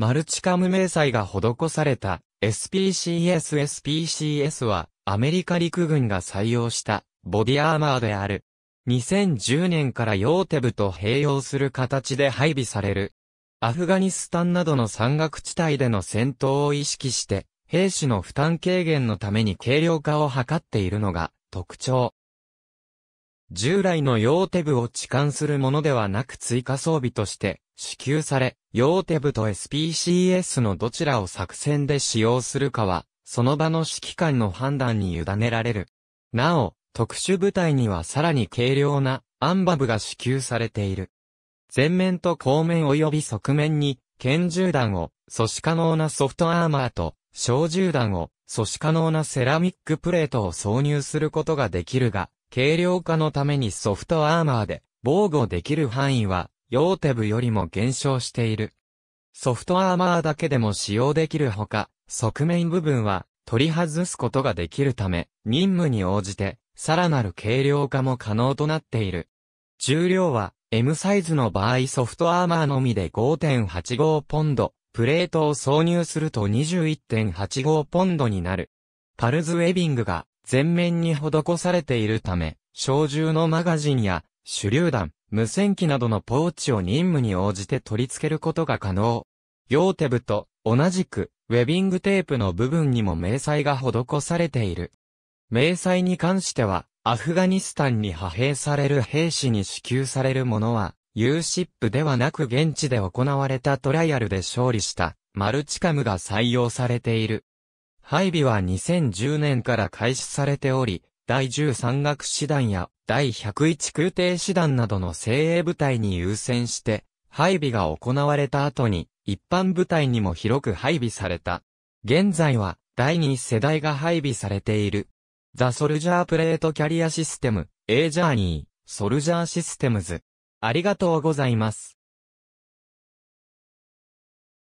マルチカム迷彩が施された SPCS SPCS はアメリカ陸軍が採用したボディアーマーである。2010年からヨーテブと併用する形で配備される。アフガニスタンなどの山岳地帯での戦闘を意識して、兵士の負担軽減のために軽量化を図っているのが特徴。従来のヨーテブを置換するものではなく追加装備として支給され、ヨーテブと SPCS のどちらを作戦で使用するかは、その場の指揮官の判断に委ねられる。なお、特殊部隊にはさらに軽量なアンバブが支給されている。前面と後面及び側面に拳銃弾を阻止可能なソフトアーマーと小銃弾を阻止可能なセラミックプレートを挿入することができるが、軽量化のためにソフトアーマーで防護できる範囲はヨーテブよりも減少している。ソフトアーマーだけでも使用できるほか、側面部分は取り外すことができるため、任務に応じてさらなる軽量化も可能となっている。重量は M サイズの場合ソフトアーマーのみで5.85ポンド、プレートを挿入すると21.85ポンドになる。パルズウェビングが前面に施されているため、小銃のマガジンや手榴弾、無線機などのポーチを任務に応じて取り付けることが可能。ヨーテブと同じくウェビングテープの部分にも明細が施されている。明細に関してはアフガニスタンに派兵される兵士に支給されるものは、ユーシップではなく現地で行われたトライアルで勝利したマルチカムが採用されている。配備は2010年から開始されており、第13学師団や第101空挺師団などの精鋭部隊に優先して、配備が行われた後に一般部隊にも広く配備された。現在は第2世代が配備されている。ザ・ソルジャープレートキャリアシステム、A ジャーニー、ソルジャーシステムズ。ありがとうございます。